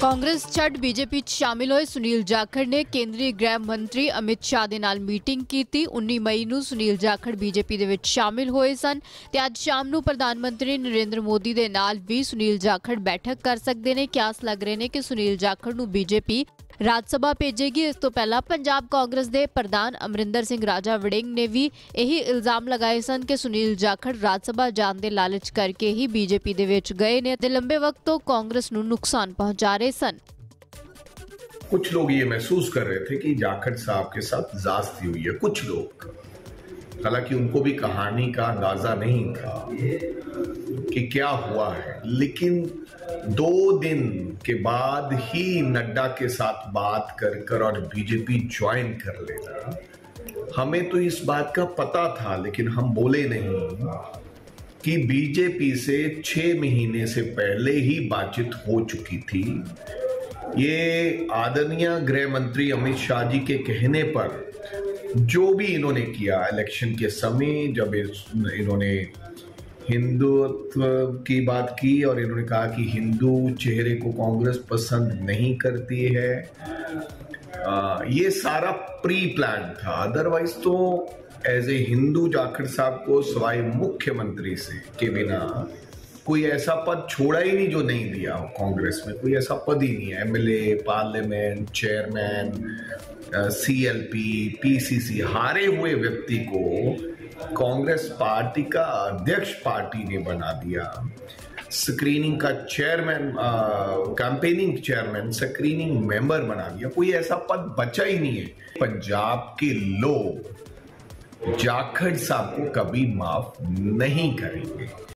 ਕਾਂਗਰਸ ਛੱਡ ਬੀਜੇਪੀ 'ਚ ਸ਼ਾਮਿਲ ਹੋਏ ਸੁਨੀਲ ਜਾਖੜ ਨੇ ਕੇਂਦਰੀ ਗ੍ਰਹਿ ਮੰਤਰੀ ਅਮਿਤ ਸ਼ਾਹ ਦੇ ਨਾਲ ਮੀਟਿੰਗ ਕੀਤੀ। 19 ਮਈ ਨੂੰ ਸੁਨੀਲ ਜਾਖੜ ਬੀਜੇਪੀ ਦੇ ਵਿੱਚ ਸ਼ਾਮਿਲ ਹੋਏ ਸਨ ਤੇ ਅੱਜ ਸ਼ਾਮ ਨੂੰ ਪ੍ਰਧਾਨ ਮੰਤਰੀ ਨਰਿੰਦਰ ਮੋਦੀ ਦੇ ਨਾਲ ਵੀ ਸੁਨੀਲ ਜਾਖੜ ਬੈਠਕ ਕਰ ਸਕਦੇ ਨੇ। ਕਿਆਸ ਲੱਗ ਰਹੇ ਨੇ ਕਿ ਸੁਨੀਲ ਜਾਖੜ ਨੂੰ ਬੀਜੇਪੀ ਰਾਜ ਸਭਾ ਭੇਜੇਗੀ ਇਸ ਤੋਂ ਪਹਿਲਾਂ ਪੰਜਾਬ ਕਾਂਗਰਸ ਦੇ ਪ੍ਰਧਾਨ ਅਮਰਿੰਦਰ ਸਿੰਘ ਰਾਜਾ ਵੜਿੰਗ ਨੇ ਵੀ ਇਹੀ ਇਲਜ਼ਾਮ ਲਗਾਏ ਸਨ ਕਿ ਸੁਨੀਲ ਜਾਖੜ ਰਾਜ ਸਭਾ ਜਾਣ ਦੇ ਲਾਲਚ ਕਰਕੇ ਹੀ ਬੀਜੇਪੀ ਦੇ ਵਿੱਚ ਗਏ ਨੇ ਤੇ ਲੰਬੇ ਵਕਤ ਤੋਂ ਕਾਂਗਰਸ ਨੂੰ ਨੁਕਸਾਨ ਪਹੁੰਚਾ ਰਹੇ ਸਨ कुछ लोग ये महसूस कर रहे थे कि जाखड़ साहब के साथ जास्ती हुई है कुछ लोग हालाँकि उनको भी कहानी का अंदाज़ा नहीं था कि क्या हुआ है, लेकिन दो दिन के बाद ही नड्डा के साथ बात कर कर और बीजेपी ज्वाइन कर लेना। हमें तो इस बात का पता था, लेकिन हम बोले नहीं कि बीजेपी से छह महीने से पहले ही बातचीत हो चुकी थी। ये आदरणीय गृह मंत्री अमित शाह जी के कहने पर जो भी इन्होंने किया इलेक्शन के समय जब इन्होंने हिंदुत्व की बात की और इन्होंने कहा कि हिंदू चेहरे को कांग्रेस पसंद नहीं करती है आ, ये सारा प्री प्लान था। अदरवाइज़ तो एज ए हिंदू जाखड़ साहब को सवाई मुख्यमंत्री से के बिना कोई ऐसा पद छोड़ा ही नहीं जो नहीं दिया हो कांग्रेस में। कोई ऐसा पद ही नहीं है। MLA parliament chairman CLP PCC हारे हुए व्यक्ति को कांग्रेस पार्टी का अध्यक्ष पार्टी ने बना दिया। स्क्रीनिंग का chairman campaigning chairman screening member बना दिया। कोई ऐसा पद बचा ही नहीं है। पंजाब के लोग जाखड़ साहब को कभी माफ़ नहीं करेंगे।